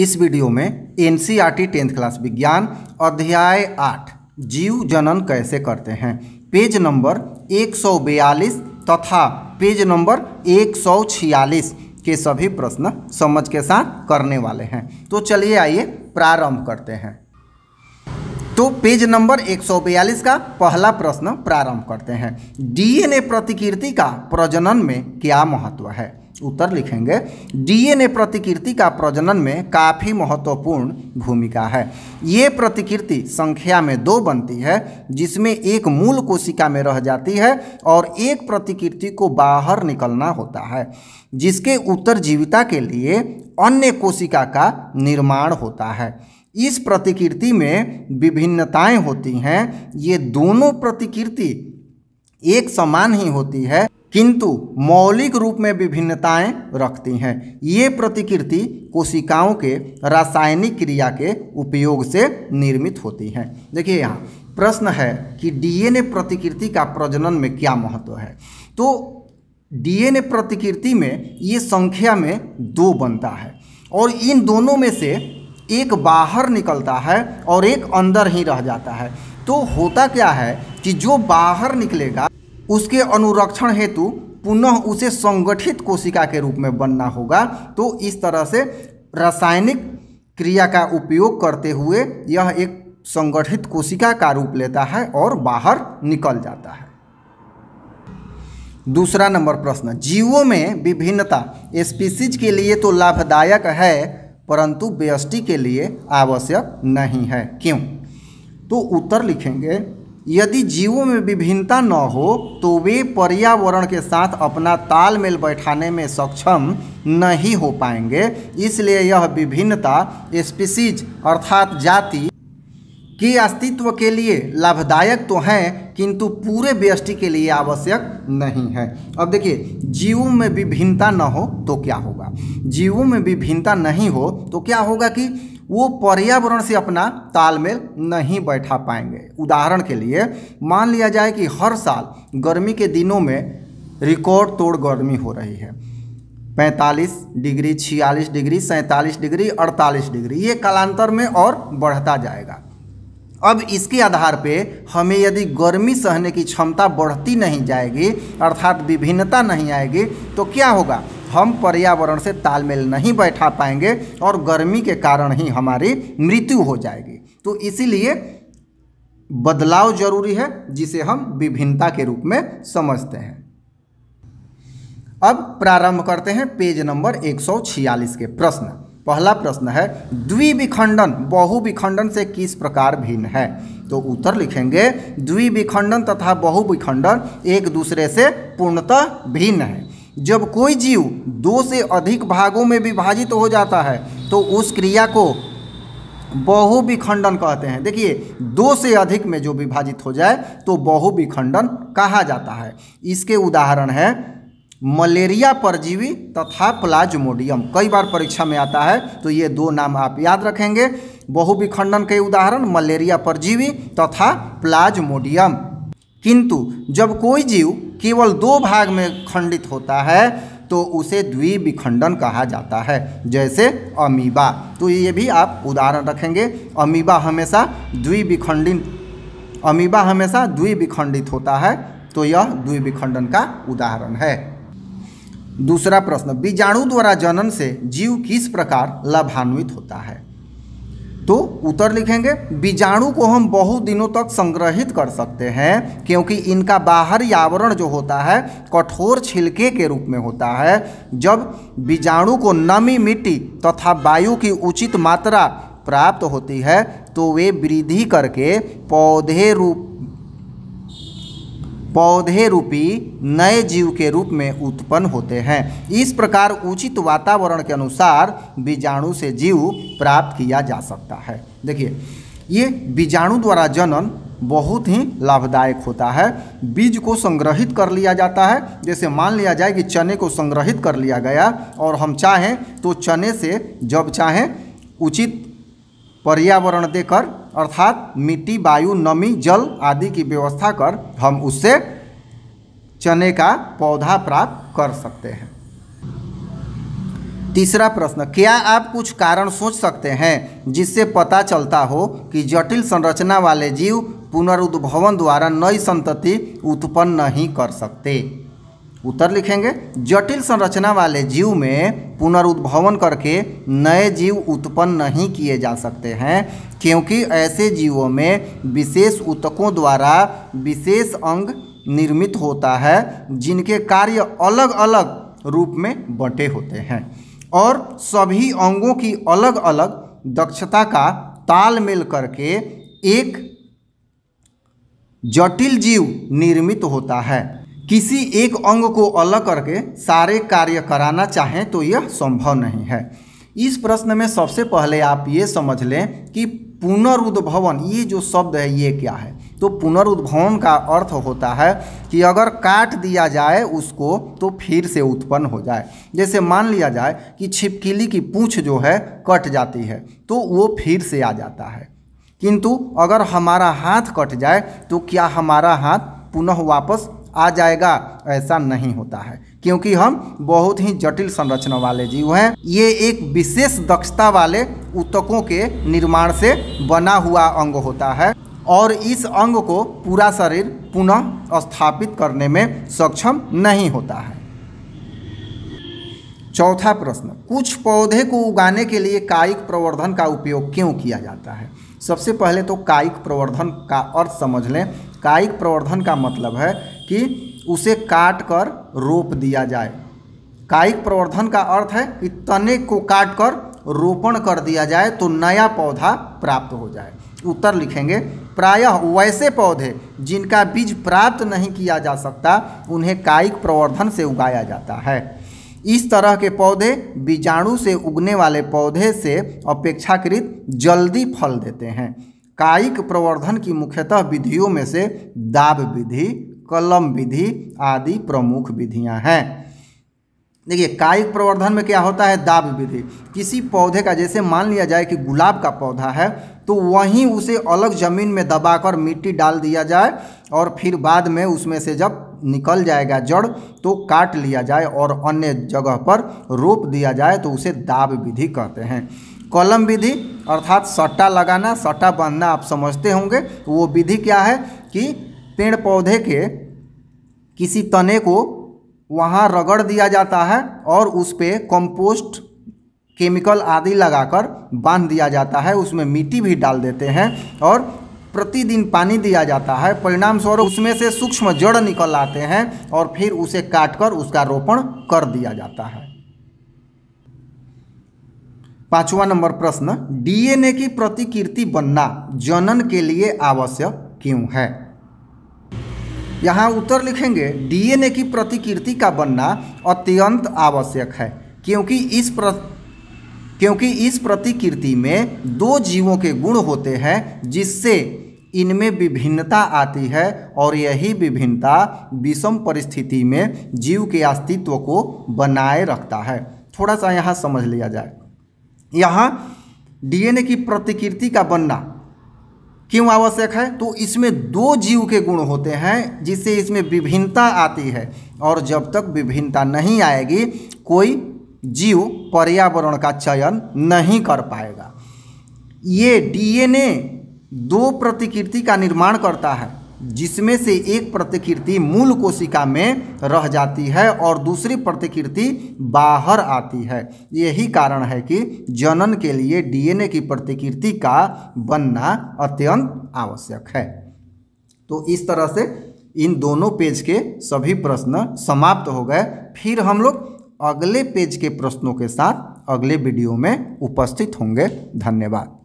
इस वीडियो में N C R T tenth class विज्ञान, अध्याय आठ, जीव जनन कैसे करते हैं? पेज नंबर 142 तथा पेज नंबर 146 के सभी प्रश्न समझ के साथ करने वाले हैं। तो चलिए आइए प्रारंभ करते हैं। तो पेज नंबर 142 का पहला प्रश्न प्रारंभ करते हैं। डीएनए प्रतिकृति का प्रजनन में क्या महत्व है? उत्तर लिखेंगे डीएनए प्रतिकृति का प्रजनन में काफ़ी महत्वपूर्ण भूमिका है। ये प्रतिकृति संख्या में दो बनती है, जिसमें एक मूल कोशिका में रह जाती है और एक प्रतिकृति को बाहर निकलना होता है, जिसके उत्तरजीविता के लिए अन्य कोशिका का निर्माण होता है। इस प्रतिकृति में विभिन्नताएँ होती हैं। ये दोनों प्रतिकृति एक समान ही होती है किंतु मौलिक रूप में विभिन्नताएँ रखती हैं। ये प्रतिकृति कोशिकाओं के रासायनिक क्रिया के उपयोग से निर्मित होती हैं। देखिए यहाँ, प्रश्न है कि डीएनए प्रतिकृति का प्रजनन में क्या महत्व है? तो डीएनए प्रतिकृति में ये संख्या में दो बनता है और इन दोनों में से एक बाहर निकलता है और एक अंदर ही रह जाता है। तो होता क्या है कि जो बाहर निकलेगा उसके अनुरक्षण हेतु पुनः उसे संगठित कोशिका के रूप में बनना होगा। तो इस तरह से रासायनिक क्रिया का उपयोग करते हुए यह एक संगठित कोशिका का रूप लेता है और बाहर निकल जाता है। दूसरा नंबर प्रश्न, जीवों में विभिन्नता स्पीसीज के लिए तो लाभदायक है, परंतु व्यष्टि के लिए आवश्यक नहीं है। क्यों? तो उत्तर लिखेंगे यदि जीवों में विभिन्नता न हो तो वे पर्यावरण के साथ अपना तालमेल बैठाने में सक्षम नहीं हो पाएँगे। इसलिए यह विभिन्नता स्पीसीज अर्थात जाति के अस्तित्व के लिए लाभदायक तो हैं, किंतु पूरे व्यष्टि के लिए आवश्यक नहीं है। अब देखिए, जीवों में विभिन्नता न हो तो क्या होगा? जीवों में विभिन्नता नहीं हो तो क्या होगा कि वो पर्यावरण से अपना तालमेल नहीं बैठा पाएँगे। उदाहरण के लिए, मान लिया जाए कि हर साल गर्मी के दिनों में रिकॉर्ड तोड़ गर्मी हो रही है। 45 डिग्री 46 डिग्री, सैंतालीस डिग्री 48 डिग्री, ये कालांतर में और बढ़ता जाएगा। अब इसके आधार पे हमें यदि गर्मी सहने की क्षमता बढ़ती नहीं जाएगी, अर्थात विभिन्नता नहीं आएगी तो क्या होगा? हम पर्यावरण से तालमेल नहीं बैठा पाएँगे और गर्मी के कारण ही हमारी मृत्यु हो जाएगी। तो इसीलिए बदलाव ज़रूरी है, जिसे हम विभिन्नता के रूप में समझते हैं। अब प्रारंभ करते हैं पेज नंबर 146 के प्रश्न। पहला प्रश्न है, द्विविखंडन, बहुविखंडन से किस प्रकार भिन्न है? तो उत्तर लिखेंगे, द्विविखंडन तथा बहुविखंडन एक दूसरे से पूर्णतः भिन्न है। जब कोई जीव दो से अधिक भागों में विभाजित तो हो जाता है तो उस क्रिया को बहुविखंडन कहते हैं। देखिए, दो से अधिक में जो विभाजित हो जाए तो बहुविखंडन कहा जाता है। इसके उदाहरण है, मलेरिया परजीवी तथा प्लाज्मोडियम। कई बार परीक्षा में आता है तो ये दो नाम आप याद रखेंगे। बहुविखंडन के उदाहरण, मलेरिया परजीवी तथा प्लाज्मोडियम। किंतु जब कोई जीव केवल दो भाग में खंडित होता है तो उसे द्विविखंडन कहा जाता है, जैसे अमीबा। तो ये भी आप उदाहरण रखेंगे। अमीबा हमेशा द्विविखंडित अमीबा हमेशा द्विविखंडित होता है तो यह द्विविखंडन का उदाहरण है। दूसरा प्रश्न, बीजाणु द्वारा जनन से जीव किस प्रकार लाभान्वित होता है? तो उत्तर लिखेंगे, बीजाणु को हम बहुत दिनों तक संग्रहित कर सकते हैं, क्योंकि इनका बाहरी आवरण जो होता है, कठोर छिलके के रूप में होता है। जब बीजाणु को नमी मिट्टी तथा वायु की उचित मात्रा प्राप्त होती है तो वे वृद्धि करके पौधे रूप पौधे रूपी नए जीव के रूप में उत्पन्न होते हैं। इस प्रकार उचित वातावरण के अनुसार बीजाणु से जीव प्राप्त किया जा सकता है। देखिए, ये बीजाणु द्वारा जनन बहुत ही लाभदायक होता है। बीज को संग्रहित कर लिया जाता है। जैसे मान लिया जाए कि चने को संग्रहित कर लिया गया और हम चाहें तो चने से जब चाहें उचित पर्यावरण देकर अर्थात मिट्टी, वायु, नमी, जल आदि की व्यवस्था कर हम उससे चने का पौधा प्राप्त कर सकते हैं। तीसरा प्रश्न, क्या आप कुछ कारण सोच सकते हैं जिससे पता चलता हो कि जटिल संरचना वाले जीव पुनरुद्भवन द्वारा नई संतति उत्पन्न नहीं कर सकते? उत्तर लिखेंगे। जटिल संरचना वाले जीव में पुनरुद्भवन करके नए जीव उत्पन्न नहीं किए जा सकते हैं, क्योंकि ऐसे जीवों में विशेष ऊतकों द्वारा विशेष अंग निर्मित होता है, जिनके कार्य अलग अलग रूप में बंटे होते हैं। और सभी अंगों की अलग अलग दक्षता का तालमेल करके एक जटिल जीव निर्मित होता है। किसी एक अंग को अलग करके सारे कार्य कराना चाहें तो यह संभव नहीं है। इस प्रश्न में सबसे पहले आप ये समझ लें कि पुनरुद्भवन, ये जो शब्द है, ये क्या है? तो पुनरुद्भवन का अर्थ होता है कि अगर काट दिया जाए उसको तो फिर से उत्पन्न हो जाए। जैसे मान लिया जाए कि छिपकली की पूँछ जो है, कट जाती है तो वो फिर से आ जाता है। किंतु अगर हमारा हाथ कट जाए तो क्या हमारा हाथ पुनः वापस आ जाएगा, ऐसा नहीं होता है। क्योंकि हम बहुत ही जटिल संरचना वाले जीव हैं। ये एक विशेष दक्षता वाले ऊतकों के निर्माण से बना हुआ अंग होता है और इस अंग को पूरा शरीर पुनः स्थापित करने में सक्षम नहीं होता है। चौथा प्रश्न, कुछ पौधे को उगाने के लिए कायिक प्रवर्धन का उपयोग क्यों किया जाता है? सबसे पहले तो कायिक प्रवर्धन का अर्थ समझ लें। कायिक प्रवर्धन का मतलब है कि उसे काट कर रोप दिया जाए। कायिक प्रवर्धन का अर्थ है कि तने को काट कर रोपण कर दिया जाए तो नया पौधा प्राप्त हो जाए। उत्तर लिखेंगे, प्रायः वैसे पौधे जिनका बीज प्राप्त नहीं किया जा सकता, उन्हें कायिक प्रवर्धन से उगाया जाता है। इस तरह के पौधे बीजाणु से उगने वाले पौधे से अपेक्षाकृत जल्दी फल देते हैं। कायिक प्रवर्धन की मुख्यतः विधियों में से दाब विधि कलम विधि आदि प्रमुख विधियाँ हैं। देखिए, कायिक प्रवर्धन में क्या होता है? दाब विधि। किसी पौधे का, जैसे मान लिया जाए कि गुलाब का पौधा है तो वहीं उसे अलग ज़मीन में दबाकर मिट्टी डाल दिया जाए और फिर बाद में उसमें से जब निकल जाएगा जड़ तो काट लिया जाए और अन्य जगह पर रोप दिया जाए तो उसे दाब विधि कहते हैं। कलम विधि, अर्थात सट्टा लगाना, सट्टा बांधना आप समझते होंगे, वो विधि क्या है कि पेड़ पौधे के किसी तने को वहाँ रगड़ दिया जाता है और उस पर कंपोस्ट केमिकल आदि लगाकर बाँध दिया जाता है। उसमें मिट्टी भी डाल देते हैं और प्रतिदिन पानी दिया जाता है। परिणाम स्वरूप उसमें से सूक्ष्म जड़ निकल आते हैं और फिर उसे काटकर उसका रोपण कर दिया जाता है। पांचवा नंबर प्रश्न, डीएनए की प्रतिकृति बनना जनन के लिए आवश्यक क्यों है? यहाँ उत्तर लिखेंगे, डीएनए की प्रतिकृति का बनना अत्यंत आवश्यक है, क्योंकि इस प्र, क्योंकि इस प्रतिकृति में दो जीवों के गुण होते हैं, जिससे इनमें विभिन्नता आती है और यही विभिन्नता विषम परिस्थिति में जीव के अस्तित्व को बनाए रखता है। थोड़ा सा यहाँ समझ लिया जाए। यहाँ डीएनए की प्रतिकृति का बनना क्यों आवश्यक है? तो इसमें दो जीव के गुण होते हैं, जिससे इसमें विभिन्नता आती है। और जब तक विभिन्नता नहीं आएगी, कोई जीव पर्यावरण का चयन नहीं कर पाएगा। ये डीएनए दो प्रतिकृति का निर्माण करता है। जिसमें से एक प्रतिकृति मूल कोशिका में रह जाती है और दूसरी प्रतिकृति बाहर आती है। यही कारण है कि जनन के लिए डीएनए की प्रतिकृति का बनना अत्यंत आवश्यक है। तो इस तरह से इन दोनों पेज के सभी प्रश्न समाप्त हो गए। फिर हम लोग अगले पेज के प्रश्नों के साथ अगले वीडियो में उपस्थित होंगे। धन्यवाद।